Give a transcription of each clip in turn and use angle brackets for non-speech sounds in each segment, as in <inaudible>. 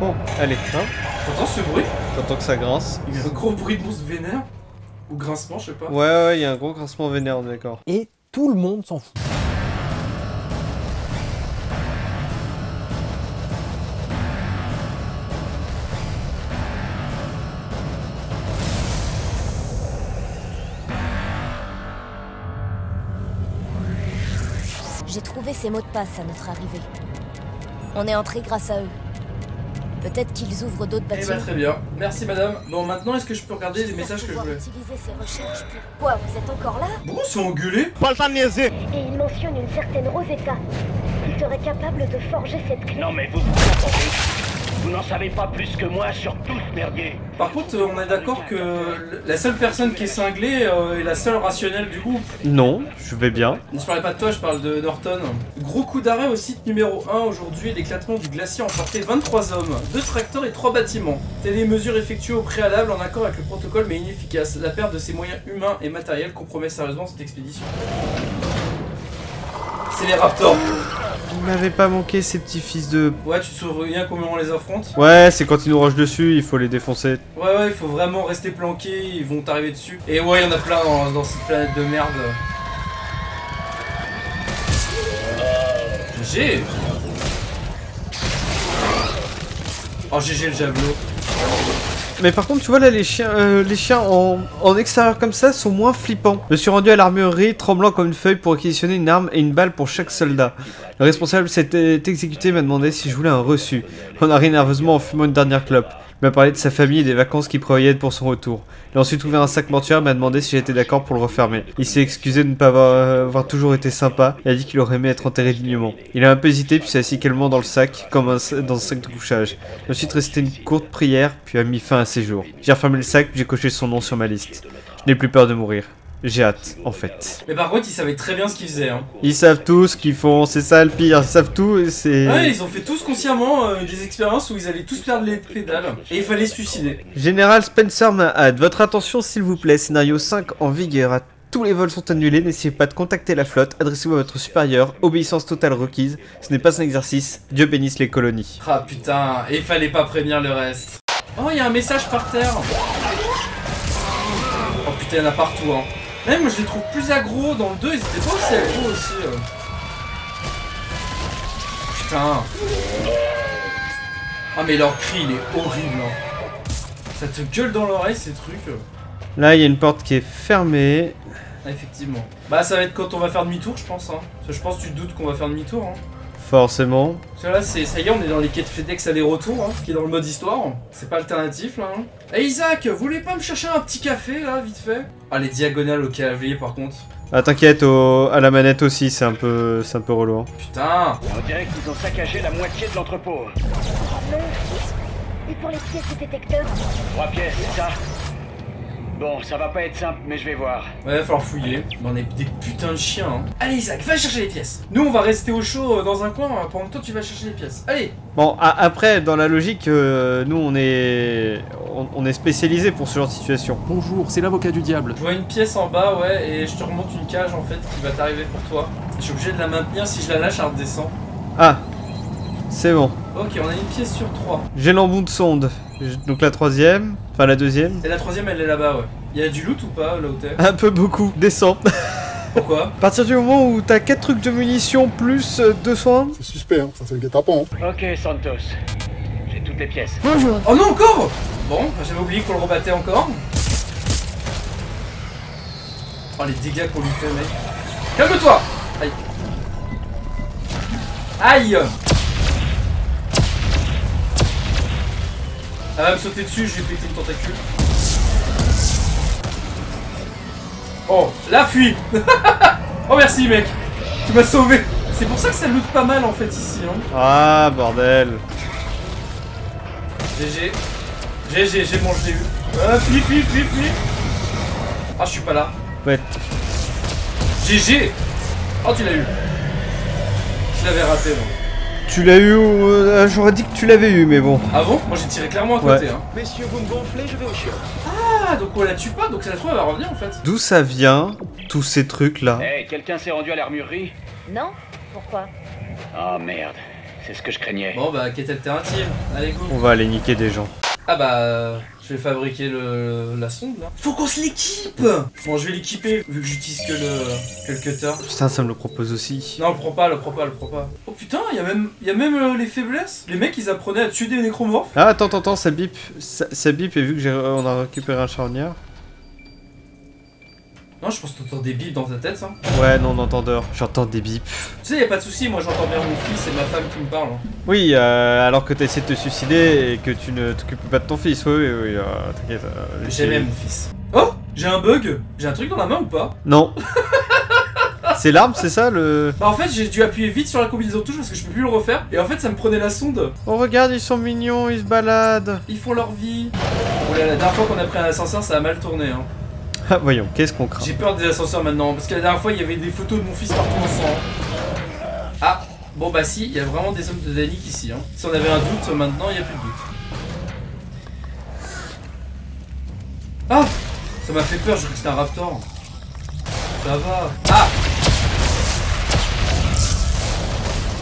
Bon, allez, hein T'entends ce bruit T'entends que ça grince Il y a un gros bruit de monstre vénère Ou grincement, je sais pas. Ouais, ouais, il y a un gros grincement vénère, on est d'accord. Et tout le monde s'en fout. Trouvé ces mots de passe à notre arrivée. On est entré grâce à eux. Peut-être qu'ils ouvrent d'autres Eh bah bâtiments. très bien. Merci madame. Bon maintenant est-ce que je peux regarder les messages que je voulais? Utiliser ces recherches pour... Quoi, vous êtes encore là? Bon, c'est engueulé Et il mentionne une certaine Rosetta qui serait capable de forger cette clé. Non mais vous vous confondez. Vous n'en savez pas plus que moi sur tout ce merdier. Par contre, on est d'accord que la seule personne qui est cinglée euh, est la seule rationnelle du groupe. Non, je vais bien. Je parlais pas de toi, je parle de Norton. Gros coup d'arrêt au site numéro 1 aujourd'hui, l'éclatement du glacier a emporté 23 hommes, 2 tracteurs et 3 bâtiments. Telles les mesures effectuées au préalable en accord avec le protocole mais inefficaces. La perte de ses moyens humains et matériels compromet sérieusement cette expédition. C'est les Raptors. Il m'avait pas manqué ces petits fils de... Ouais, tu te souviens comment on les affronte Ouais, c'est quand ils nous rushent dessus, il faut les défoncer. Ouais, ouais, il faut vraiment rester planqué, ils vont t'arriver dessus. Et ouais, il y en a plein dans, dans cette planète de merde. GG Oh, GG le javelot. Mais par contre, tu vois là, les chiens, euh, les chiens en, extérieur comme ça sont moins flippants. Je suis rendu à l'armurerie, tremblant comme une feuille pour réquisitionner une arme et une balle pour chaque soldat. Le responsable s'était exécuté et m'a demandé si je voulais un reçu. On a ri nerveusement en fumant une dernière clope. Il m'a parlé de sa famille et des vacances qu'il prévoyait pour son retour. Il a ensuite ouvert un sac mortuaire et m'a demandé si j'étais d'accord pour le refermer. Il s'est excusé de ne pas avoir, toujours été sympa et a dit qu'il aurait aimé être enterré dignement. Il a un peu hésité puis s'est assis calmement dans le sac, comme dans un sac de couchage. J'ai ensuite récité une courte prière puis a mis fin à ses jours. J'ai refermé le sac puis j'ai coché son nom sur ma liste. Je n'ai plus peur de mourir. J'ai hâte, en fait. Mais par contre, ils savaient très bien ce qu'ils faisaient. Hein. Ils savent tout ce qu'ils font, c'est ça le pire, ils savent tout et c'est... Ouais, ils ont fait tous consciemment euh, des expériences où ils allaient tous perdre les pédales. Et il fallait se suicider. Général Spencer m'a hâte. Votre attention s'il vous plaît, scénario 5 en vigueur. Tous les vols sont annulés, n'essayez pas de contacter la flotte, adressez-vous à votre supérieur, obéissance totale requise, ce n'est pas un exercice, Dieu bénisse les colonies. Ah putain, il fallait pas prévenir le reste. Oh, il y a un message par terre. Oh putain, il y en a partout. Hein. Même je les trouve plus aggro dans le 2, ils étaient pas aussi aggro aussi. euh. Putain. Ah mais leur cri, il est horrible. hein. Ça te gueule dans l'oreille ces trucs. Là, il y a une porte qui est fermée. Ah, effectivement. Bah ça va être quand on va faire demi-tour je pense. Hein. Parce que je pense que tu te doutes qu'on va faire demi-tour. Hein. Forcément. Parce que là, c'est, ça y est, on est dans les quêtes FedEx aller-retour, hein, qui est dans le mode histoire. C'est pas alternatif, là. Hein. Eh Isaac, vous voulez pas me chercher un petit café, là, vite fait? Ah, les diagonales au clavier, par contre. Ah t'inquiète, au- à la manette aussi, c'est un peu, c'est un peu relou. hein. Putain On dirait qu'ils ont saccagé la moitié de l'entrepôt. Non. Et pour les pièces du détecteur? Trois pièces, c'est ça? Bon, ça va pas être simple, mais je vais voir. Ouais, va falloir fouiller. On est des putains de chiens, hein. Allez, Isaac, va chercher les pièces Nous, on va rester au chaud euh, dans un coin, euh, pendant que toi, tu vas chercher les pièces. Allez Bon, a- après, dans la logique, euh, nous on est, on, on est spécialisé pour ce genre de situation. Bonjour, c'est l'avocat du diable. Je vois une pièce en bas, ouais, et je te remonte une cage, en fait, qui va t'arriver pour toi. Je suis obligé de la maintenir, si je la lâche, elle redescend. Ah, c'est bon. Ok, on a une pièce sur trois. J'ai l'embout de sonde. Donc la troisième, enfin la deuxième. Et la troisième, elle est là-bas, ouais. Il y a du loot ou pas, là où t'es Un peu beaucoup, descends. Pourquoi <laughs> À partir du moment où t'as 4 trucs de munitions plus 2 soins, C'est suspect, hein. ça c'est le guet-apens. hein. Ok, Santos. J'ai toutes les pièces. Oh non, encore Bon, j'avais oublié qu'on le rebattait encore. Oh, les dégâts qu'on lui fait, mec. Calme-toi Aïe. Aïe Elle va me sauter dessus, je vais péter une tentacule. Oh, la fuite <laughs> Oh merci mec Tu m'as sauvé C'est pour ça que ça loot pas mal en fait ici hein. Ah bordel. GG. GG, j'ai l'ai eu. Ah, flip, flip, flip. Ah, je suis pas là. Ouais. GG. Oh, tu l'as eu. Je l'avais raté, moi. Tu l'as eu ou... euh, J'aurais dit que tu l'avais eu, mais bon. Ah bon Moi, j'ai tiré clairement à Ouais. côté. Hein. Messieurs, vous me gonflez, je vais au chiottes. Ah, donc on la tue pas, donc ça se trouve, elle va revenir en fait. D'où ça vient, tous ces trucs là Hey, quelqu'un s'est rendu à l'armurerie Non Pourquoi Oh merde, c'est ce que je craignais. Bon bah, quête alternative. Allez, go. On va aller niquer des gens. Ah bah, euh, je vais fabriquer le, la sonde là. Faut qu'on se l'équipe Bon, je vais l'équiper vu que j'utilise que le, que le cutter. Putain, ça me le propose aussi. Non, le prends pas, le prends pas, le prends pas. Oh putain, il y a même, y a même euh, les faiblesses. Les mecs, ils apprenaient à tuer des nécromorphes. Ah, attends, attends, attends, ça bip. Ça, ça bip, et vu que j'ai, on a récupéré un charnière. Non, je pense que t'entends des bips dans ta tête, ça. Ouais, non, d'entendeur. J'entends des bips. Tu sais, y a pas de souci, moi j'entends bien mon fils et ma femme qui me parlent. hein. Oui, euh, alors que t'as essayé de te suicider et que tu ne t'occupes pas de ton fils. Oui, oui, oui, euh, t'inquiète. euh, J'ai même mon fils. Oh J'ai un bug J'ai un truc dans la main ou pas? Non. <laughs> c'est l'arme, c'est ça le. Bah en fait j'ai dû appuyer vite sur la combinaison de touche parce que je peux plus le refaire et en fait ça me prenait la sonde. Oh, regarde, ils sont mignons, ils se baladent. Ils font leur vie. Oh là, la dernière fois qu'on a pris un ascenseur ça a mal tourné hein. Ah, voyons, qu'est-ce qu'on craint J'ai peur des ascenseurs maintenant parce que la dernière fois il y avait des photos de mon fils partout en sang. Ah Bon bah si, il y a vraiment des hommes de Danick ici hein. Si on avait un doute maintenant il y a plus de doute. Ah Ça m'a fait peur, je crois que c'était un raptor. Ça va. Ah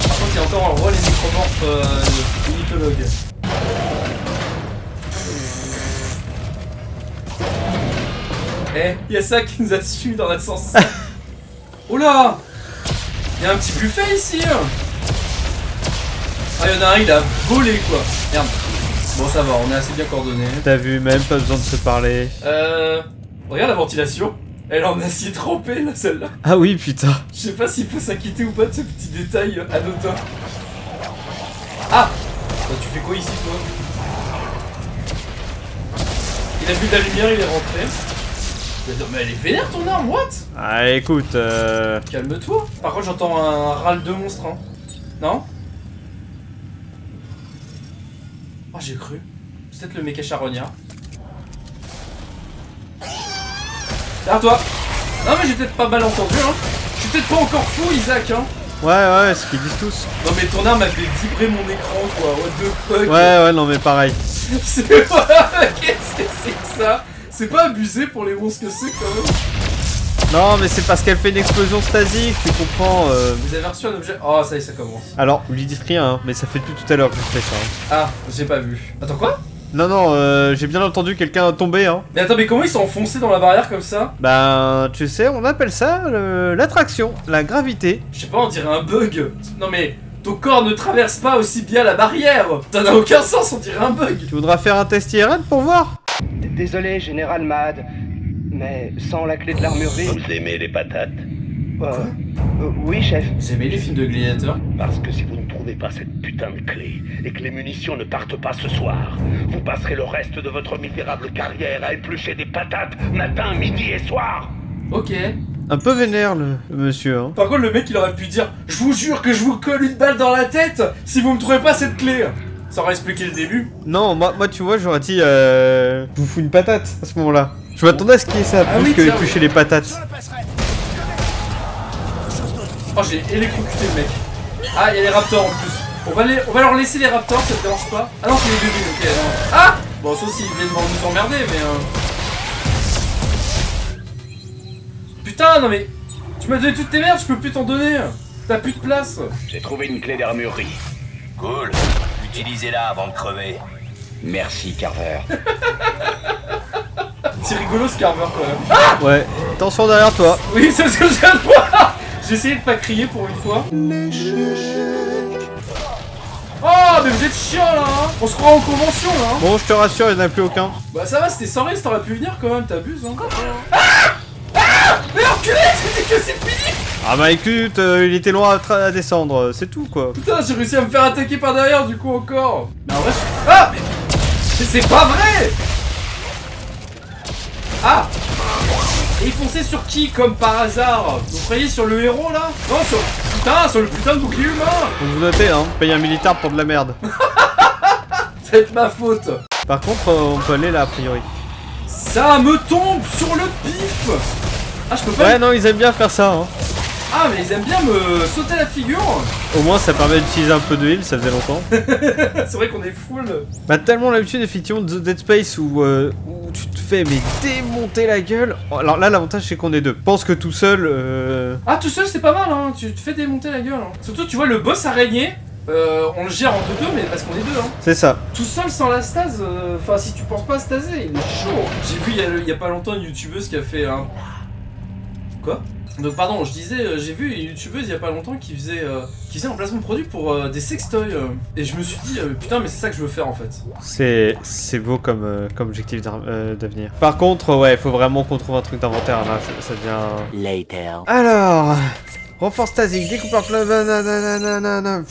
Par contre il y a encore un rôle les nécromorphes euh, mythologues. Eh, il y a ça qui nous a su dans l'ascenseur. oh là Il y a un petit buffet ici hein. Ah, il y en a un, il a volé quoi. Merde. Bon, ça va, on est assez bien coordonnés. T'as vu, même pas besoin de se parler. Euh. Regarde la ventilation. Elle en acier trempé là, celle-là. Ah oui, putain. Je sais pas s'il faut s'inquiéter ou pas de ce petit détail anodin. Ah Bah, Tu fais quoi ici toi? Il a vu de la lumière, il est rentré. Mais non, mais elle est vénère ton arme, what? Ah, écoute, euh. Calme-toi. Par contre, j'entends un râle de monstre, hein. Non? Oh, j'ai cru. C'est peut-être le méca charognard. Derrière toi Non, mais j'ai peut-être pas mal entendu, hein. Je suis peut-être pas encore fou, Isaac, hein. Ouais, ouais, ce qu'ils disent tous. Non, mais ton arme a fait vibrer mon écran, quoi. What the fuck? Ouais, ouais, non, mais pareil. <laughs> C'est Qu'est-ce que c'est que ça? C'est pas abusé pour les monstres que c'est, quand même. Non, mais c'est parce qu'elle fait une explosion stasique, tu comprends. euh. Vous avez reçu un objet? Oh, ça y est, ça commence. Alors, lui dites rien, hein, mais ça fait depuis tout à l'heure que je fais ça. hein. Ah, j'ai pas vu. Attends, quoi? Non, non, euh, j'ai bien entendu quelqu'un tomber, hein. Mais attends, mais comment ils sont enfoncés dans la barrière comme ça? Ben, tu sais, on appelle ça le- l'attraction, la gravité. Je sais pas, on dirait un bug. Non mais, ton corps ne traverse pas aussi bien la barrière. Ça n'a aucun sens, on dirait un bug. Tu voudras faire un test IRL pour voir? Désolé, Général Mad, mais sans la clé de l'armurerie... Vous aimez les patates Euh, euh, oui, chef. J'ai aimé les films de gladiateurs. Parce que si vous ne trouvez pas cette putain de clé et que les munitions ne partent pas ce soir, vous passerez le reste de votre misérable carrière à éplucher des patates matin, midi et soir Ok. Un peu vénère, le, le monsieur, hein. Par contre, le mec il aurait pu dire Je vous jure que je vous colle une balle dans la tête si vous me trouvez pas cette clé. Ça aurait expliqué le début. Non, moi, moi tu vois, j'aurais dit, euh... Je vous fous une patate, à ce moment-là. Je m'attendais à ce qu'il y ait ça, Ah plus oui, que éplucher oui. les patates. Oh, j'ai électrocuté le mec. Ah, il y a les raptors en plus. On va, les, on va leur laisser les raptors, ça te dérange pas Ah non, c'est les bébés, ok. non. Ah Bon, sauf s'ils viennent nous emmerder, mais. Euh... Putain, non mais. Tu m'as donné toutes tes merdes, je peux plus t'en donner. T'as plus de place. J'ai trouvé une clé d'armurerie. Cool. Utilisez-la avant de crever. Merci, Carver. <laughs> C'est rigolo ce carver quand même. Ouais, attention derrière toi. Oui, c'est ce que je viens de voir <laughs> J'ai essayé de pas crier pour une fois. Oh, mais vous êtes chiant là hein On se croit en convention là hein Bon, je te rassure, il n'y en a plus aucun. Bah ça va, c'était sans risque, t'aurais pu venir quand même, t'abuses hein. Ah Ah Mais enculé, c'était que c'est fini Ah bah écoute, euh, il était loin à, descendre, c'est tout quoi. Putain, j'ai réussi à me faire attaquer par derrière du coup encore. Mais en vrai, je... Ah Mais, c'est pas vrai. Ah. Et il fonçait sur qui comme par hasard? Vous croyez sur le héros là? Non, sur... Putain, sur le putain de bouclier humain. Vous noter, hein, payer un militaire pour de la merde. <laughs> Être ma faute. Par contre, euh, on peut aller là a priori. Ça me tombe sur le pif. Ah, je peux pas... Ouais, non, ils aiment bien faire ça, hein. Ah, mais ils aiment bien me sauter la figure Au moins, ça permet d'utiliser un peu de heal, ça faisait longtemps. <laughs> C'est vrai qu'on est full Bah tellement l'habitude effectivement de Dead Space où, euh, où tu te fais mais démonter la gueule. Alors là l'avantage c'est qu'on est deux. Je pense que tout seul, euh... Ah, tout seul, c'est pas mal, hein Tu te fais démonter la gueule, hein. Surtout, tu vois, le boss araignée, euh, on le gère en 2-2, mais parce qu'on est deux, hein c'est ça. Tout seul sans la stase, euh, enfin si tu penses pas à staser, il est chaud. J'ai vu il y, a, il y a pas longtemps une youtubeuse qui a fait un. Quoi? Donc pardon, je disais, euh, j'ai vu une youtubeuse il y a pas longtemps qui faisait, euh, qui faisait un placement de produit pour euh, des sextoys. euh, et je me suis dit, euh, putain, mais c'est ça que je veux faire en fait. C'est c'est beau comme, euh, comme objectif d'avenir. Par contre, ouais, il faut vraiment qu'on trouve un truc d'inventaire là, ça, ça devient... Later. Alors, renfort stasique, découpeur plein, nanana,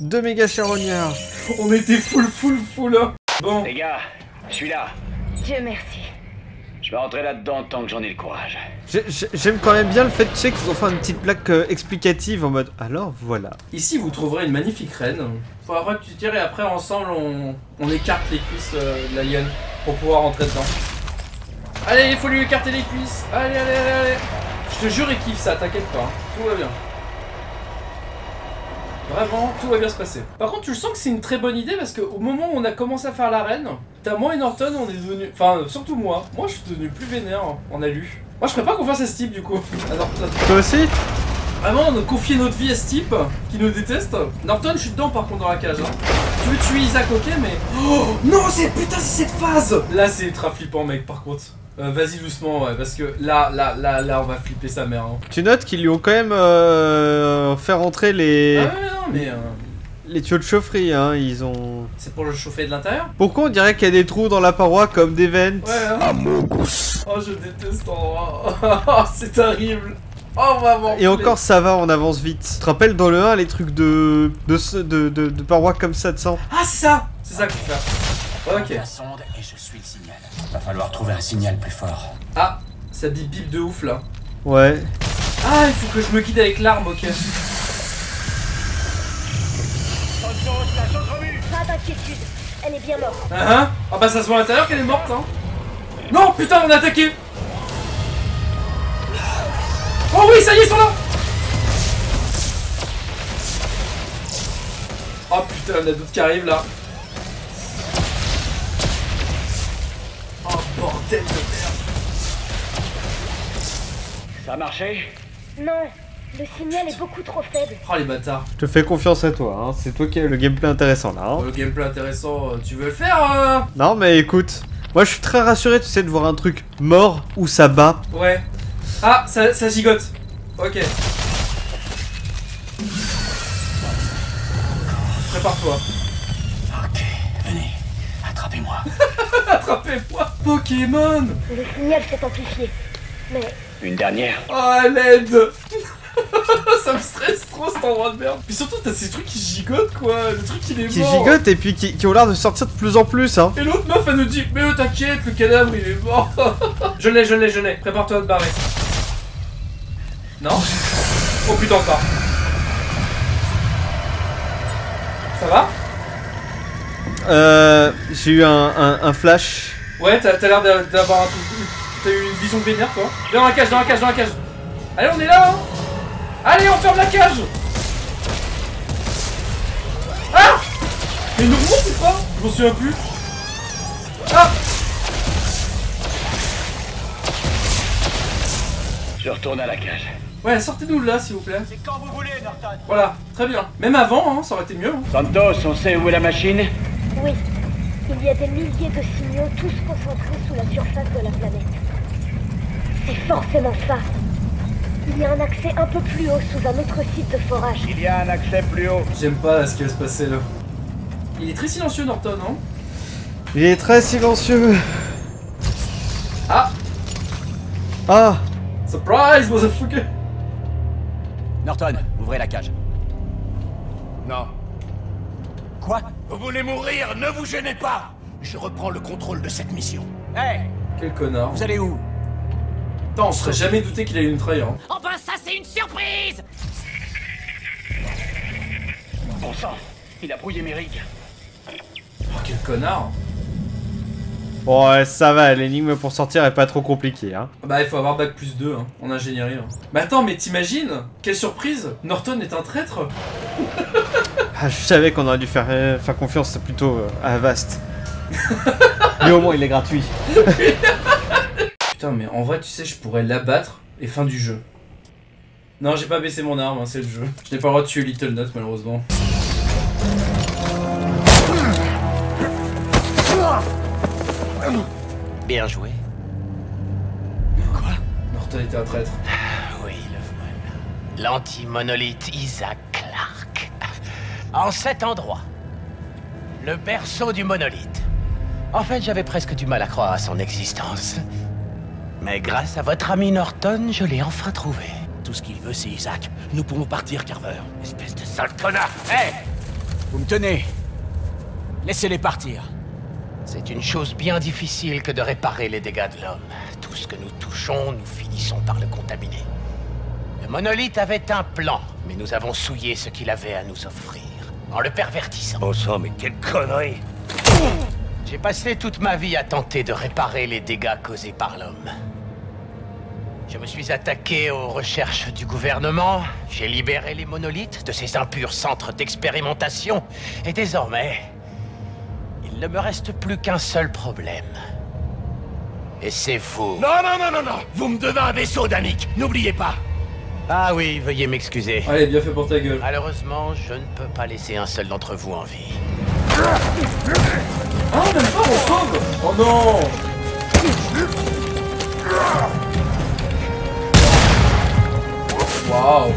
deux méga charognards. On était full, full, full. hein. Bon, Les gars, je suis là. Dieu merci. Je vais rentrer là-dedans tant que j'en ai le courage. J'ai- j'ai- J'aime quand même bien le fait tu sais, qu'ils ont fait une petite plaque euh, explicative en mode alors voilà. ici vous trouverez une magnifique reine. Faudra que tu tires et après ensemble on, on écarte les cuisses euh, de la lionne pour pouvoir rentrer dedans. Allez, il faut lui écarter les cuisses. Allez, allez, allez, allez. Je te jure, il kiffe ça, t'inquiète pas. hein. Tout va bien. Vraiment, tout va bien se passer. Par contre, tu sens que c'est une très bonne idée parce qu'au moment où on a commencé à faire l'arène, t'as moi et Norton, on est devenu. Enfin, surtout moi. Moi, je suis devenu plus vénère. On a lu. Moi, je ferais pas confiance à ce type du coup. <laughs> À Norton. Toi aussi Vraiment, on a confié notre vie à ce type qui nous déteste. Norton, je suis dedans par contre dans la cage. Hein. Tu veux tuer Isaac, ok, mais. Oh non, c'est putain, c'est cette phase Là, c'est ultra flippant, mec, par contre. Euh, Vas-y doucement, ouais, parce que là, là, là, là, on va flipper sa mère. Hein. Tu notes qu'ils lui ont quand même euh, fait rentrer les, Ah ouais, non, mais. euh, les tuyaux de chaufferie, hein, ils ont... c'est pour le chauffer de l'intérieur? Pourquoi on dirait qu'il y a des trous dans la paroi comme des vents? Ouais, hein. Oh, je déteste cet endroit. <laughs> c'est terrible. Oh, vraiment. Et encore ça va, on avance vite. Tu te rappelles dans le 1 les trucs de de, de, de, de parois comme ça de sang? Ah, c'est ça C'est ça qu'il faut faire. Ok. La sonde et je suis le signal. Va falloir trouver un signal plus fort. Ah, ça bip bip de ouf là. Ouais. Ah, il faut que je me guide avec l'arme, ok. Pas d'inquiétude. Elle est bien morte. Ah ah Ah bah ça se voit à l'intérieur qu'elle est morte hein Non putain on a attaqué Oh oui ça y est ils sont là Oh putain il y en a d'autres qui arrivent là bordel de merde Ça a marché Non, le signal est beaucoup trop faible. Oh les bâtards Je te fais confiance à toi, hein. c'est toi qui as le gameplay intéressant là. hein. Le gameplay intéressant, euh, tu veux le faire euh Non mais écoute, moi je suis très rassuré tu sais de voir un truc mort où ça bat. Ouais Ah ça, ça gigote Ok Prépare-toi Attrapez-moi Pokémon. Le signal s'est amplifié. Mais Une dernière. Oh à l'aide Ça me stresse trop cet endroit de merde. Puis surtout t'as ces trucs qui gigotent quoi. Le truc il est Qui mort. gigotent et puis qui, qui ont l'air de sortir de plus en plus hein. Et l'autre meuf elle nous dit Mais oh t'inquiète le cadavre il est mort. <laughs> Je l'ai je l'ai je l'ai. Prépare-toi à te barrer. Non. Oh putain pas Ça va? Euh, j'ai eu un, un, un flash. Ouais t'as l'air d'a- d'avoir un truc T'as eu une vision vénère toi Viens dans la cage dans la cage dans la cage Allez on est là hein Allez on ferme la cage Ah Mais nous remonte ou pas Je m'en souviens plus Ah Je retourne à la cage. Ouais sortez-nous de là s'il vous plaît C'est quand vous voulez, Norton. Voilà, très bien. Même avant, hein, ça aurait été mieux. hein. Santos, on sait où est la machine? Oui, il y a des milliers de signaux, tous concentrés sous la surface de la planète. C'est forcément ça. Il y a un accès un peu plus haut sous un autre site de forage. Il y a un accès plus haut. J'aime pas ce qui va se passer là. Il est très silencieux, Norton, hein Il est très silencieux. Ah Ah Surprise, motherfucker Norton, ouvrez la cage. Non. Quoi? Vous voulez mourir Ne vous gênez pas Je reprends le contrôle de cette mission. Hé Quel connard. Vous allez où? Putain, on serait jamais douté qu'il allait nous trahir. hein. Oh ben ça c'est une surprise Bon sang, il a brouillé mes rigs. Oh, quel connard Bon, ouais, ça va, l'énigme pour sortir est pas trop compliquée. Hein. Bah, il faut avoir bac plus 2 hein, en ingénierie. hein. Mais attends, mais t'imagines? Quelle surprise Norton est un traître <laughs> Ah, je savais qu'on aurait dû faire, euh, faire confiance plutôt euh, à Avast. <laughs> Mais au moins, il est gratuit. <laughs> Putain, mais en vrai, tu sais, je pourrais l'abattre et fin du jeu. Non, j'ai pas baissé mon arme, hein, c'est le jeu. Je n'ai pas le droit de tuer Little Nut, malheureusement. Bien joué. Norton était un traître. Oui, le. L'anti-monolithe Isaac. En cet endroit. Le berceau du monolithe. En fait, j'avais presque du mal à croire à son existence. Mais grâce à votre ami Norton, je l'ai enfin trouvé. Tout ce qu'il veut, c'est Isaac. Nous pouvons partir, Carver. Espèce de sale connard Hé Vous me tenez Laissez-les partir. C'est une chose bien difficile que de réparer les dégâts de l'homme. Tout ce que nous touchons, nous finissons par le contaminer. Le monolithe avait un plan, mais nous avons souillé ce qu'il avait à nous offrir, en le pervertissant. Bon sang, mais quelle connerie J'ai passé toute ma vie à tenter de réparer les dégâts causés par l'homme. Je me suis attaqué aux recherches du gouvernement, j'ai libéré les monolithes de ces impurs centres d'expérimentation, et désormais, il ne me reste plus qu'un seul problème. Et c'est vous. Non, non, non, non, non Vous me devez un vaisseau, Danick N'oubliez pas Ah oui, veuillez m'excuser. Allez, bien fait pour ta gueule. Malheureusement, je ne peux pas laisser un seul d'entre vous en vie. Ah, même pas, on sauve. Oh non. Waouh.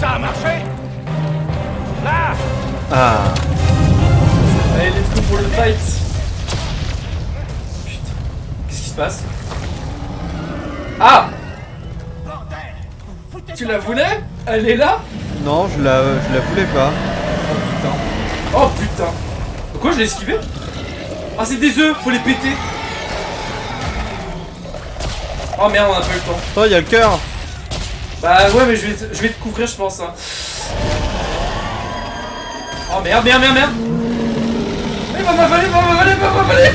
Ça a marché? Là Ah, Allez, let's go pour le fight passe. Ah Tu la voulais? Elle est là? Non, je la, je la voulais pas. Oh putain. Oh putain. Pourquoi je l'ai esquivé? Ah, c'est des œufs Faut les péter. Oh merde, on a pas eu le temps. Oh, il y a le cœur. Bah ouais, mais je vais, te- je vais te couvrir, je pense. Hein. Oh merde, merde, merde, merde. Il va m'avaler, va m'avaler, va m'avaler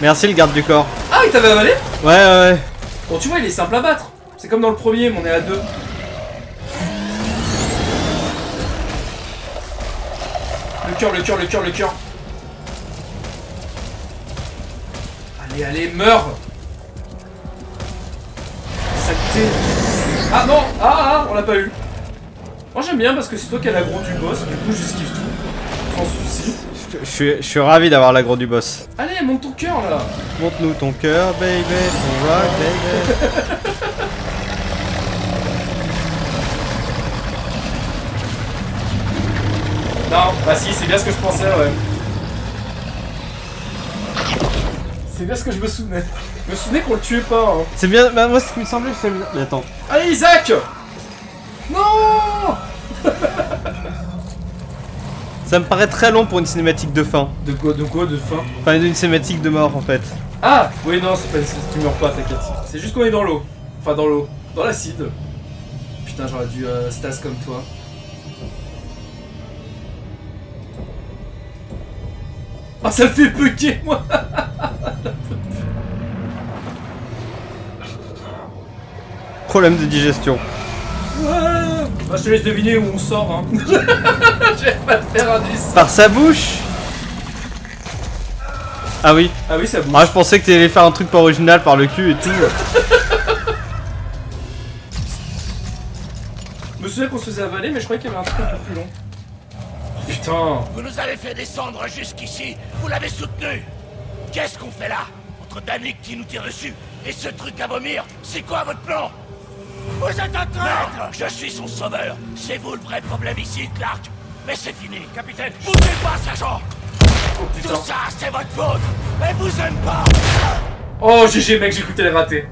Merci le garde du corps. Ah, il t'avait avalé Ouais, ouais, ouais. Bon, tu vois, il est simple à battre. C'est comme dans le premier, mais on est à deux. Le cœur, le cœur, le cœur, le cœur. Allez, allez, meurs Saleté Ah non Ah, ah, on l'a pas eu. Moi j'aime bien parce que c'est toi qui as l'agro du boss, du coup j'esquive tout. Sans souci. Je, suis, je suis ravi d'avoir l'agro du boss. Allez, monte ton cœur là Montre-nous ton cœur, baby, ton rock, baby. <laughs> Non, bah si, c'est bien ce que je pensais, ouais. C'est bien ce que je me souvenais. Je me souvenais qu'on le tuait pas. Hein. C'est bien, bah moi ce qui me semblait, c'est... Mais attends. Allez, Isaac Non Ça me paraît très long pour une cinématique de fin. De quoi, de quoi, de fin Enfin, une cinématique de mort en fait. Ah Oui, non, c'est pas tu meurs pas, t'inquiète. C'est juste qu'on est dans l'eau. Enfin, dans l'eau. Dans l'acide. Putain, j'aurais dû euh, Stas comme toi. Ah, ça me fait bugger, moi Problème de digestion. Bah, je te laisse deviner où on sort, hein. <laughs> je vais pas te faire indice. Par sa bouche Ah oui. Ah oui, ça bouge. Ah, je pensais que t'allais faire un truc pas original par le cul et tout. Je me souviens qu'on se faisait avaler, mais je croyais qu'il y avait un truc un peu plus long. Putain Vous nous avez fait descendre jusqu'ici, vous l'avez soutenu Qu'est-ce qu'on fait là? Entre Danick qui nous tire dessus et ce truc à vomir, c'est quoi votre plan? Vous êtes un traître Je suis son sauveur C'est vous le vrai problème ici, Clark Mais c'est fini, capitaine Bougez pas, sergent Oh putain Tout ça, c'est votre faute Elle vous aime pas Oh GG mec, j'ai cru que t'allais rater.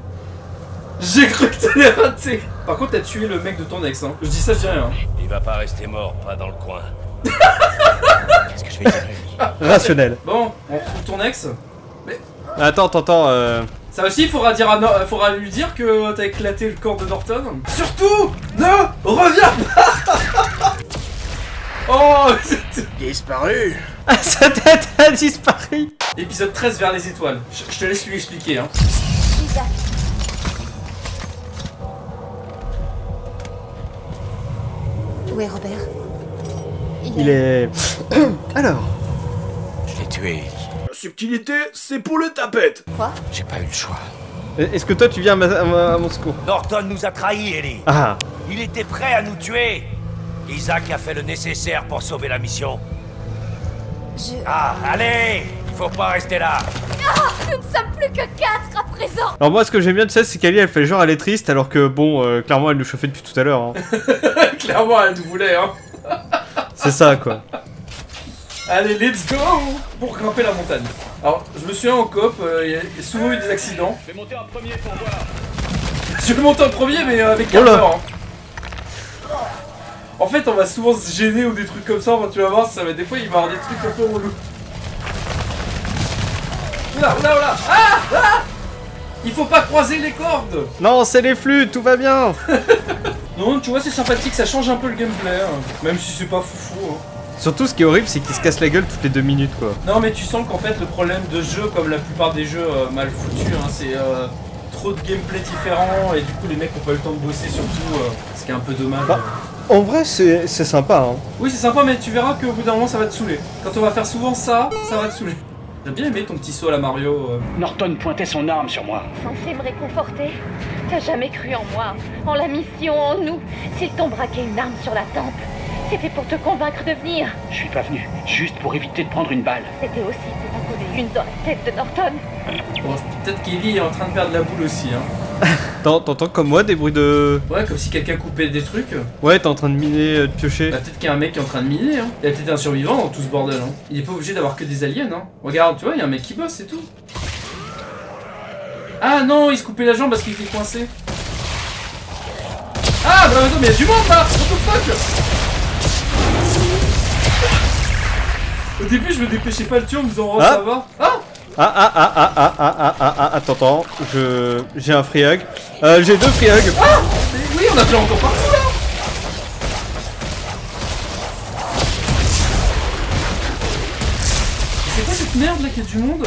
J'ai cru que t'allais rater. Par contre, t'as tué le mec de ton ex, hein. Je dis ça, je dis rien. Il va pas rester mort, pas dans le coin. <laughs> Qu'est-ce que je vais dire Rationnel. Bon, on retrouve ton ex. Attends, attends, attends. Euh... Ça aussi, il faudra, dire à faudra lui dire que t'as éclaté le corps de Norton. Surtout, ne reviens pas <laughs> Oh <laughs> Disparu <laughs> Sa tête a disparu Épisode 13 vers les étoiles. Je, je te laisse lui expliquer. Hein. Isaac. Où est Robert? Il est... <clears throat> Alors... Je l'ai tué. Subtilité, c'est pour le tapette Quoi J'ai pas eu le choix. Est-ce que toi tu viens à, ma- à ma- à mon secours Norton nous a trahis, Ellie. Ah Il était prêt à nous tuer. Isaac a fait le nécessaire pour sauver la mission. Je... Ah, allez Il faut pas rester là. Nous ne sommes plus que quatre à présent Alors moi ce que j'aime bien de ça c'est qu'Ali elle fait genre elle est triste alors que bon euh, clairement elle nous chauffait depuis tout à l'heure. hein. <laughs> Clairement, elle nous voulait. Hein. C'est ça quoi. Allez, let's go Pour grimper la montagne. Alors, je me souviens en coop, euh, il y a souvent eu des accidents. Je vais monter en premier pour voir. Je vais monter en premier, mais euh, avec Oh. Carter. hein. En fait, on va souvent se gêner ou des trucs comme ça. enfin, tu vas voir, ça va, des fois, il va y avoir des trucs un peu relous. Oula, oula, oula Ah Ah Il faut pas croiser les cordes Non c'est les flux, tout va bien <laughs> Non, tu vois, c'est sympathique, ça change un peu le gameplay. hein. Même si c'est pas foufou. hein. Surtout ce qui est horrible c'est qu'il se casse la gueule toutes les deux minutes quoi. Non, mais tu sens qu'en fait, le problème de jeu, comme la plupart des jeux euh, mal foutus, hein, c'est euh, trop de gameplay différents et du coup, les mecs ont pas eu le temps de bosser, surtout, euh, ce qui est un peu dommage. Bah. En vrai c'est c'est sympa hein. Oui, c'est sympa, mais tu verras qu'au bout d'un moment, ça va te saouler. Quand on va faire souvent ça, ça va te saouler. J'ai bien aimé ton petit saut à la Mario. euh. Norton pointait son arme sur moi. Censé me réconforter? T'as jamais cru en moi, en la mission, en nous. S'ils t'ont braqué une arme sur la tempe, c'était pour te convaincre de venir. Je suis pas venu, juste pour éviter de prendre une balle. C'était aussi pour en coller une dans la tête de Norton. Bon, peut-être qu'Evie est en train de perdre la boule aussi. Hein. <laughs> T'en- T'entends comme moi des bruits de... Ouais, comme si quelqu'un coupait des trucs. Ouais t'es en train de miner, euh, de piocher. Bah, peut-être qu'il y a un mec qui est en train de miner. Hein. Il y a peut-être un survivant dans tout ce bordel. Hein. Il est pas obligé d'avoir que des aliens. Hein. Regarde, tu vois, il y a un mec qui bosse, c'est tout. Ah non, il se coupait la jambe parce qu'il était coincé. Ah bah attends, mais il y a du monde là What the fuck? Au début, je me dépêchais pas le tuer en me disant oh Ah. ça va. Ah Ah ah ah ah ah ah ah ah ah attends attends je j'ai un free hug. Euh, j'ai deux free hugs. Ah Mais Oui, on a plein encore partout là C'est quoi cette merde là qui a du monde?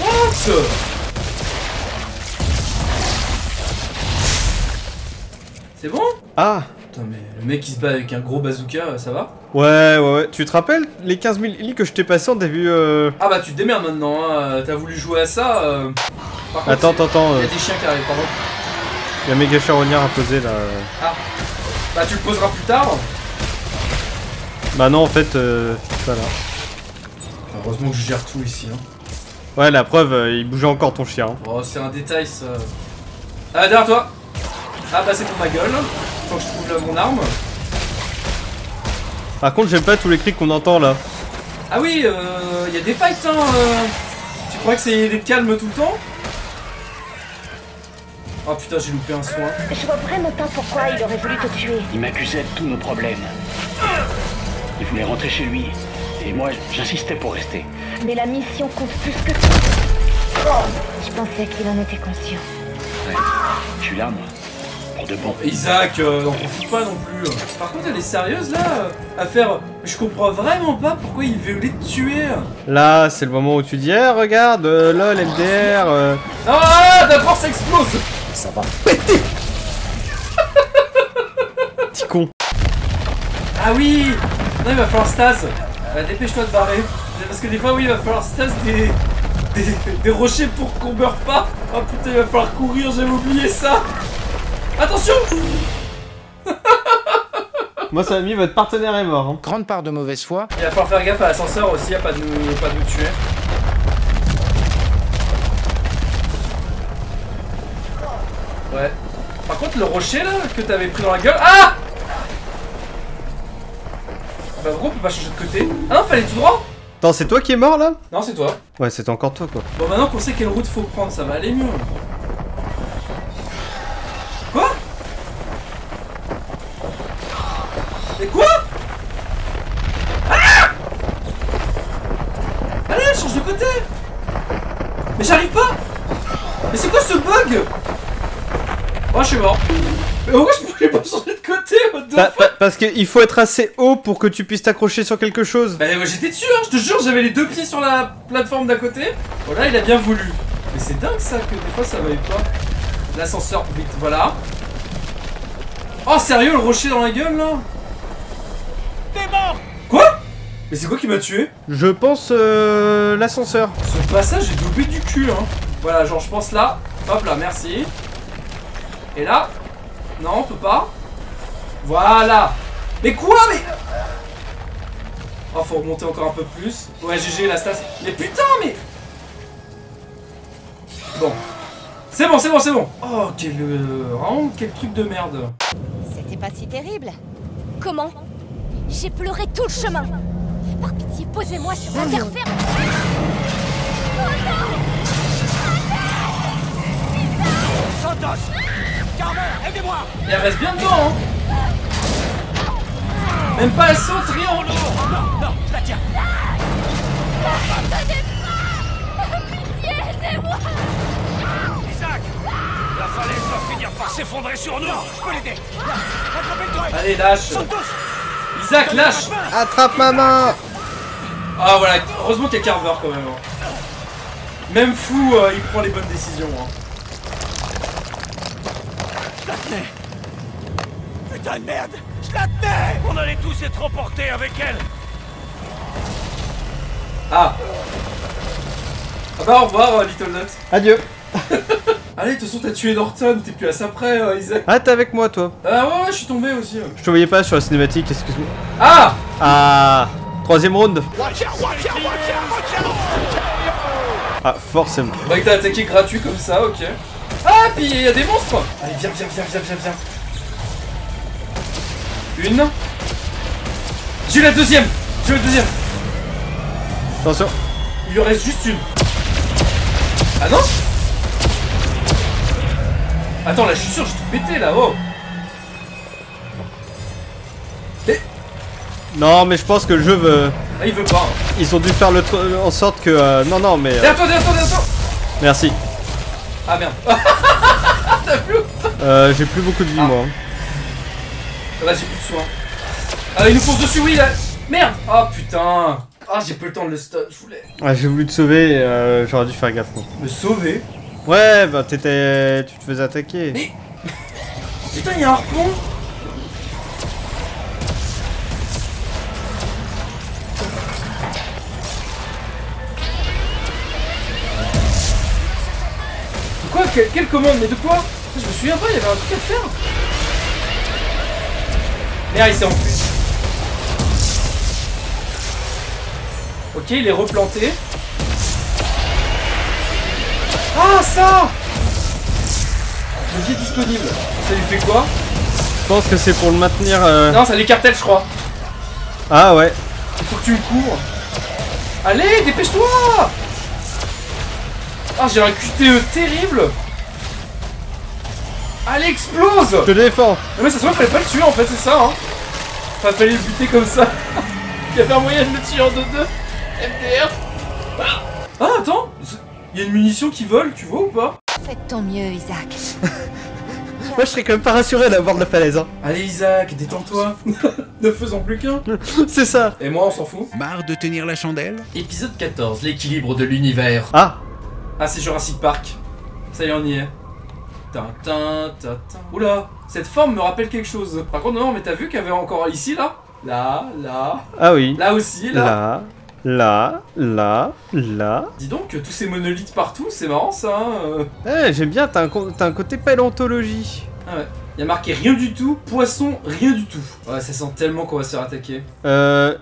What? C'est bon? Ah le mec qui se bat avec un gros bazooka, ça va ouais ouais ouais tu te rappelles les 15 000 lits que je t'ai passé en début euh... Ah bah tu te démerdes maintenant, hein. t'as voulu jouer à ça. euh. Par contre, Attends attends attends Il y euh, a des chiens qui arrivent, pardon. il y a méga charognard à poser là. euh. Ah. Bah tu le poseras plus tard. Bah non en fait euh, voilà. Heureusement que je gère tout ici. Hein. Ouais la preuve euh, il bougeait encore ton chien. Oh, c'est un détail ça. Ah, derrière toi Ah, bah c'est pour ma gueule. Faut que je trouve mon arme. Par contre j'aime pas tous les cris qu'on entend là. Ah oui, euh, y a des fights, hein. euh. Tu crois que c'est des calmes tout le temps? Oh putain, j'ai loupé un soin. Je vois vraiment pas pourquoi il aurait voulu te tuer. Il m'accusait de tous nos problèmes. Il voulait rentrer chez lui. Et moi, j'insistais pour rester. Mais la mission compte plus que tout. Je pensais qu'il en était conscient. Ouais. Je suis là, moi. Pour de bon. Isaac, euh, n'en profite pas non plus. Par contre, elle est sérieuse là euh, À faire. Je comprends vraiment pas pourquoi il voulait te tuer. Là c'est le moment où tu dis eh, regarde euh, lol MDR euh. Ah, d'abord ça explose Ça va péter <laughs> Petit con. Ah oui Non, il va falloir stase. Euh, Dépêche-toi de barrer. Parce que des fois, oui, il va falloir stase des, des, des rochers pour qu'on meure pas. Oh putain, il va falloir courir, j'avais oublié ça. Attention Moi ça a mis votre partenaire est mort. Hein. Grande part de mauvaise foi. Il va falloir faire gaffe à l'ascenseur aussi, à pas de nous, pas de nous tuer. Ouais. Par contre, le rocher là, que t'avais pris dans la gueule. Ah Bah, gros, on peut pas changer de côté. Ah non, fallait tout droit Attends c'est toi qui est mort là? Non, c'est toi. Ouais c'était encore toi quoi. Bon, maintenant qu'on sait quelle route faut prendre, ça va aller mieux. Quoi Mais quoi Ah Allez, change de côté Mais j'arrive pas Mais c'est quoi ce bug Oh, je suis mort. Mais pourquoi je pouvais pas changer de côté what the Pa- fuck pa- parce qu'il faut être assez haut pour que tu puisses t'accrocher sur quelque chose. Bah j'étais dessus, hein, je te jure, j'avais les deux pieds sur la plateforme d'à côté. Voilà, il a bien voulu. Mais c'est dingue ça, que des fois ça va pas. L'ascenseur, vite, voilà. Oh, sérieux, le rocher dans la gueule là? T'es mort Quoi? Mais c'est quoi qui m'a tué? Je pense euh, l'ascenseur. Ce passage est doublé du cul, hein. Voilà, genre je pense là. Hop là, merci. Et là Non, on peut pas. Voilà. Mais quoi Mais... Oh, faut remonter encore un peu plus. Ouais, GG, la stas. Mais putain, mais... Bon. C'est bon, c'est bon, c'est bon. Oh, quel... euh, Vraiment, quel truc de merde. C'était pas si terrible. Comment? J'ai pleuré tout le chemin. Par pitié, posez-moi sur l'interfère. Santos Carver, aidez-moi elle reste bien dedans, hein. Même pas elle saute, rien. Non, non, je la tiens Pitié, aidez-moi Isaac La falaise va finir par s'effondrer sur nous Je peux l'aider Là, Attrapez le truc Allez, lâche. Santos Isaac, lâche. Attrape ma main Ah voilà, heureusement qu'il y a Carver quand même. hein. Même fou, euh, il prend les bonnes décisions. hein. Putain de merde la On allait tous être emportés avec elle Ah Ah bah au revoir, euh, Little Nut. Adieu. <laughs> Allez, de toute façon, t'as tué Norton, t'es plus à ça près, euh, Isaac. Ah, t'es avec moi, toi. Ah ouais, ouais, je suis tombé aussi. Je te voyais pas sur la cinématique, excuse-moi. Ah Ah Troisième round. Ah, forcément. Bah que t'as attaqué gratuit comme ça, ok. Ah, puis il y a des monstres Allez, viens, viens, viens, viens, viens, viens. Une. J'ai eu la deuxième J'ai eu la deuxième Attention. Il lui reste juste une. Ah non Attends, là, je suis sûr, j'ai tout pété, là, oh Non, mais je pense que le jeu veut... Ah, il veut pas. Ils ont dû faire le tr- en sorte que... euh, Non, non, mais... euh, Derrière toi, derrière toi, derrière toi Merci. Ah, merde. <laughs> T'as plus Euh, j'ai plus beaucoup de vie, moi. Là, j'ai plus de soins. Ah, il nous fonce dessus, oui, là. Merde. Ah, putain. Ah, j'ai pas le temps de le stun, je voulais. Ah, j'ai voulu te sauver, euh, j'aurais dû faire gaffe, moi. Me sauver? Ouais, bah t'étais... Tu te faisais attaquer. Mais- Putain, il y a un harpon. De quoi? Quelle, quelle commande? Mais de quoi? Je me souviens pas, il y avait un truc à faire Merde, il s'est enfui. Ok, il est replanté. Ah, ça Levier disponible. Ça lui fait quoi Je pense que c'est pour le maintenir... euh, Non, ça l'écartèle, je crois. Ah ouais. Il faut que tu me cours. Allez, dépêche-toi Ah, j'ai un QTE terrible Allez, explose Je te défends. Non mais ça se voit, fallait pas le tuer en fait, c'est ça, hein Enfin, fallait le buter comme ça. <laughs> Il y avait un moyen de le tuer en 2-2. MDR Ah, attends Il y a une munition qui vole, tu vois ou pas Faites ton mieux, Isaac. <laughs> Moi, je serais quand même pas rassuré d'avoir de la falaise, hein. Allez, Isaac, détends-toi <laughs> Ne faisons plus qu'un c'est ça. Et moi, on s'en fout Marre de tenir la chandelle Épisode 14, l'équilibre de l'univers. Ah. Ah, c'est Jurassic Park. Ça y est, on y est. Tintin, tintin. Oula, cette forme me rappelle quelque chose. Par contre, non, mais t'as vu qu'il y avait encore ici, là? Là, là. Ah oui. Là aussi, là. Là, là, là, là. Dis donc, tous ces monolithes partout, c'est marrant ça. hein, euh. Eh, j'aime bien, t'as un, côté paléontologie. Ah ouais. Il y a marqué rien du tout, poisson, rien du tout. Ouais, ça sent tellement qu'on va se faire attaquer. Euh,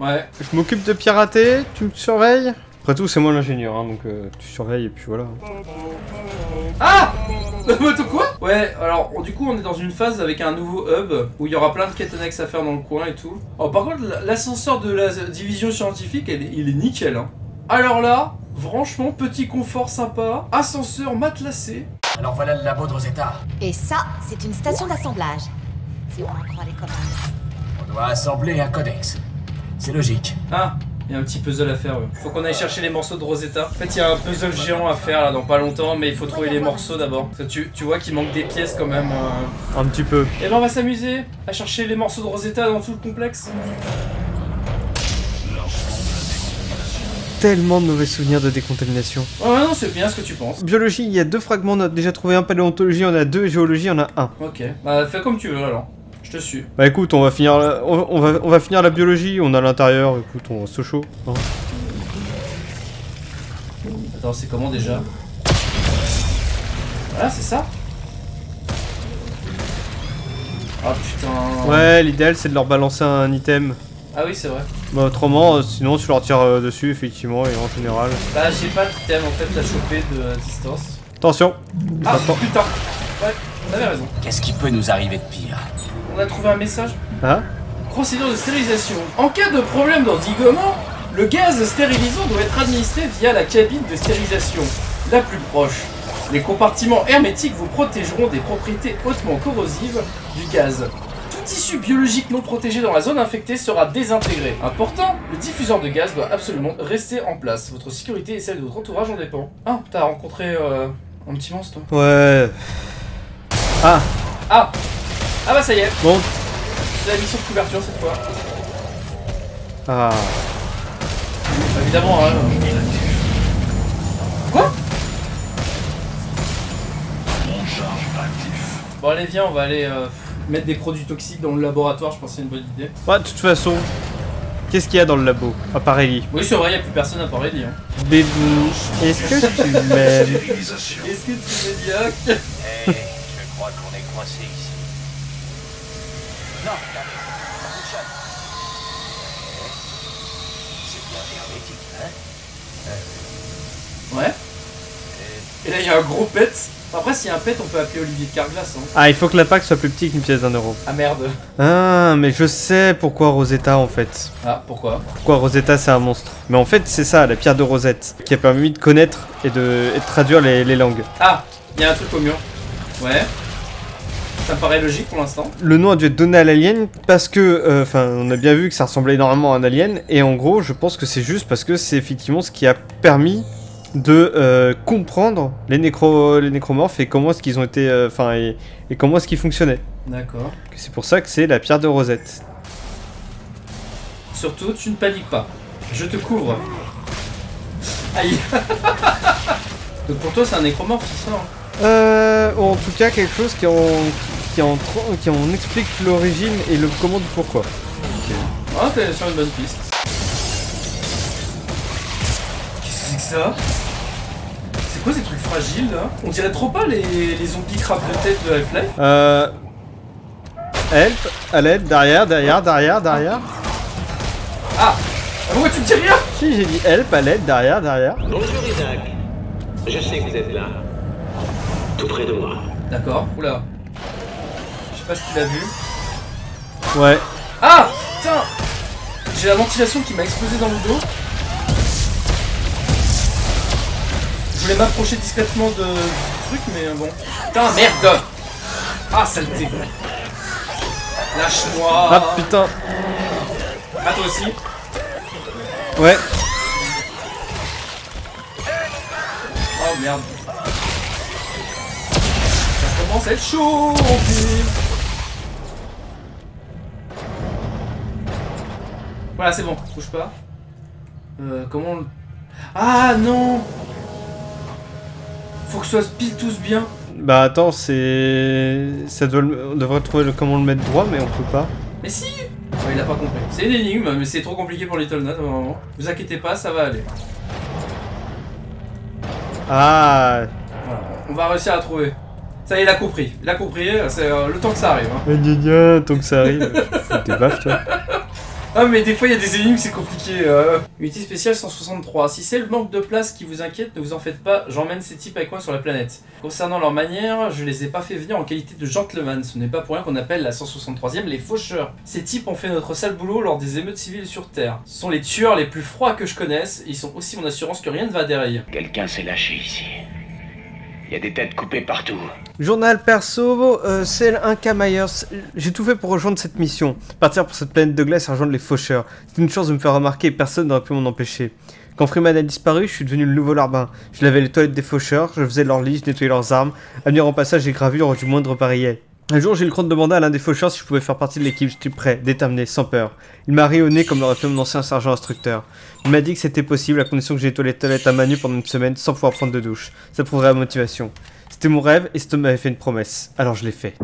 Ouais. je m'occupe de pirater, tu me surveilles? Après tout, c'est moi l'ingénieur, hein, donc euh, tu surveilles et puis voilà. Ah <laughs> Moto quoi Ouais, alors du coup on est dans une phase avec un nouveau hub où il y aura plein de quêtes annexes à faire dans le coin et tout. Oh par contre l'ascenseur de la division scientifique elle est- il est nickel hein. Alors là, franchement petit confort sympa, ascenseur matelassé. Alors voilà le labo de Rosetta. Et ça, c'est une station d'assemblage. Si on en croit les commandes. On doit assembler un codex. C'est logique. Ah, Il y a un petit puzzle à faire. ouais. Faut qu'on aille chercher les morceaux de Rosetta. En fait, il y a un puzzle géant à faire là dans pas longtemps, mais il faut trouver les morceaux d'abord. Tu, tu vois qu'il manque des pièces quand même. euh. Un petit peu. Et ben on va s'amuser à chercher les morceaux de Rosetta dans tout le complexe. Tellement de mauvais souvenirs de décontamination. Ouais, ouais, non, c'est bien ce que tu penses. Biologie, il y a deux fragments, on a déjà trouvé un. Paléontologie, on a deux. Géologie, on a un. Ok, bah fais comme tu veux alors. Je te suis. Bah écoute, on va finir la, on, on va, on va finir la biologie, on a l'intérieur, écoute, on se chaud. hein. Attends, c'est comment déjà? Voilà, c'est ça Ah putain. Ouais, l'idéal c'est de leur balancer un item. Ah oui, c'est vrai. Bah autrement, euh, sinon tu leur tires euh, dessus, effectivement, et en général. Bah, j'ai pas de thème en fait à choper de euh, distance. Attention Ah Attends. putain Ouais, on avait raison. Qu'est-ce qui peut nous arriver de pire? On a trouvé un message. Hein Procédure de stérilisation. En cas de problème d'endiglement, le gaz stérilisant doit être administré via la cabine de stérilisation la plus proche. Les compartiments hermétiques vous protégeront des propriétés hautement corrosives du gaz. Tout tissu biologique non protégé dans la zone infectée sera désintégré. Important, le diffuseur de gaz doit absolument rester en place. Votre sécurité et celle de votre entourage en dépend. Ah, t'as rencontré euh, un petit monstre toi Ouais. Ah Ah Ah bah ça y est, Bon. c'est la mission de couverture cette fois. Ah. Évidemment, hein. Quoi? Bon allez viens, on va aller euh, mettre des produits toxiques dans le laboratoire, je pense que c'est une bonne idée. Ouais, de toute façon, qu'est-ce qu'il y a dans le labo À part Ellie? Oui c'est vrai, il a plus personne à part Eddie. Hein. Bébou, est-ce que tu <laughs> m'aimes? Est-ce que tu es Diac Eh, je crois qu'on est coincé ici. Non, regardez, ça fonctionne. Eh, C'est bien hermétique, hein Ouais. Et là il y a un gros pet. Après s'il y a un pet on peut appeler Olivier de Carglass. Hein. Ah, il faut que l'impact soit plus petit qu'une pièce d'un euro. Ah merde. Ah, mais je sais pourquoi Rosetta en fait. Ah pourquoi? Pourquoi Rosetta c'est un monstre. Mais en fait, c'est ça, la pierre de Rosette, qui a permis de connaître et de, et de traduire les, les langues. Ah, il y a un truc au mur. Ouais. Ça me paraît logique pour l'instant. Le nom a dû être donné à l'alien parce que, euh, enfin, on a bien vu que ça ressemblait énormément à un alien, et en gros, je pense que c'est juste parce que c'est effectivement ce qui a permis de euh, comprendre les, nécro les nécromorphes et comment est-ce qu'ils ont été, euh, enfin, et, et comment est-ce qu'ils fonctionnaient. D'accord. C'est pour ça que c'est la pierre de Rosette. Surtout, tu ne paniques pas. Je te couvre. Aïe. <laughs> Donc pour toi, c'est un nécromorphe, c'est ça hein Euh, en tout cas, quelque chose qui en, qui en, qui en explique l'origine et le comment du pourquoi. Ah, t'es sur une bonne piste. Qu'est-ce que c'est que ça? C'est quoi ces trucs fragiles là On dirait trop pas les, les zombies crabes de tête de Half-Life Euh. Help, à l'aide, derrière, derrière, derrière, derrière. Ah Pourquoi tu me dis rien Si, j'ai dit help, à l'aide, derrière, derrière. Bonjour Isaac. Je sais que vous êtes là. Tout près de moi. D'accord, oula. Je sais pas si tu l'as vu. Ouais. Ah Putain J'ai la ventilation qui m'a explosé dans le dos. Je voulais m'approcher discrètement de, du truc, mais euh, bon. Putain, merde Ah, saleté Lâche-moi Ah putain. Ah, toi aussi Ouais. Oh merde Ça commence à être chaud. Voilà, c'est bon, bouge pas. Euh, comment on... le- Ah non Faut que ce soit pile tous bien. Bah attends, c'est. Ça doit On devrait trouver le... comment le mettre droit, mais on peut pas. Mais si Ah, Il a pas compris. C'est une énigme, mais c'est trop compliqué pour Little Nat, vraiment. Vous inquiétez pas, ça va aller. Ah. Voilà, on va réussir à trouver. Ça y est, il a compris. Il a compris, c'est euh, le temps que ça arrive. hein. Gna gna gna, tant que ça arrive. <laughs> Faut que t'es baffes, toi. Ah mais des fois il y a des énigmes c'est compliqué. Euh. Unité spéciale 163. Si c'est le manque de place qui vous inquiète, ne vous en faites pas, j'emmène ces types avec moi sur la planète. Concernant leur manière, je les ai pas fait venir en qualité de gentleman. Ce n'est pas pour rien qu'on appelle la 163e les faucheurs. Ces types ont fait notre sale boulot lors des émeutes civiles sur Terre. Ce sont les tueurs les plus froids que je connaisse, ils sont aussi mon assurance que rien ne va dérailler. Quelqu'un s'est lâché ici. Il y a des têtes coupées partout. Journal perso, euh, c'est un. Myers. J'ai tout fait pour rejoindre cette mission. Partir pour cette planète de glace et rejoindre les faucheurs. C'est une chance de me faire remarquer et personne n'aurait pu m'en empêcher. Quand Freeman a disparu, je suis devenu le nouveau larbin. Je lavais les toilettes des faucheurs, je faisais leur lit, je nettoyais leurs armes. À venir en passage, j'ai gravures du moindre pareillet. Un jour, j'ai eu le cran de demander à l'un des faucheurs si je pouvais faire partie de l'équipe. J'étais prêt, déterminé, sans peur. Il m'a rayonné comme l'aurait fait mon ancien sergent instructeur. Il m'a dit que c'était possible à condition que nettoyé les toilettes à Manu pendant une semaine sans pouvoir prendre de douche. Ça prouverait la motivation. C'était mon rêve et homme m'avait fait une promesse. Alors je l'ai fait.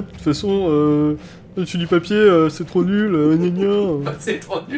De toute façon, euh, tu dis papier, euh, c'est trop nul, euh. <laughs> C'est trop nul.